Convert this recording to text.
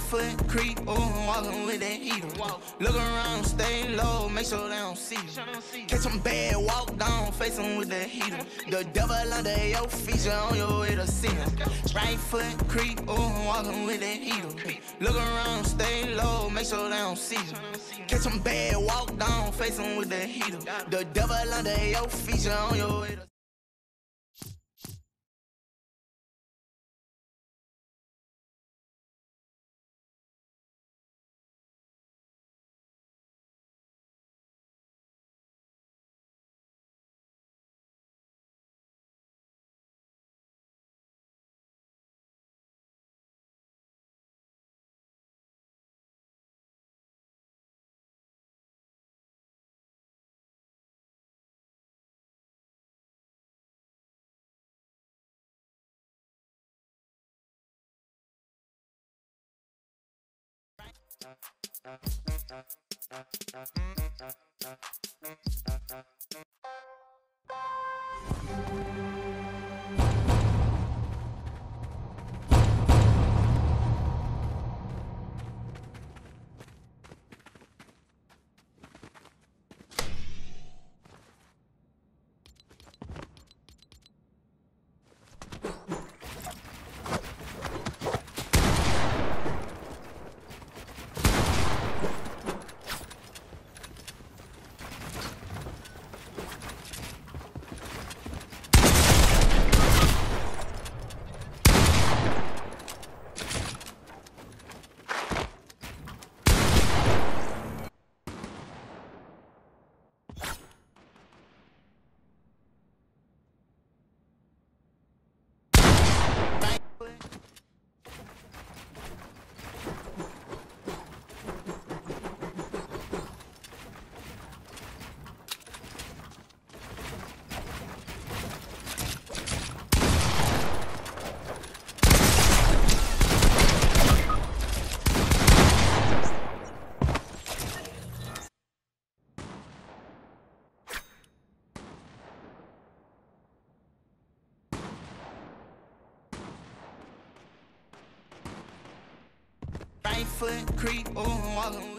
foot creep, oh, walking with that heater. Look around, stay low, make sure they don't see you. Catch some bad, walk down, face them with that heater. The devil under your feet, you on your way to see him. Right foot creep, oh, walking with that heater. Look around, stay low, make sure they don't see you. Catch some bad, walk down, face them with that heater. The devil under your feet, you on your way to Right foot creep, oh, walking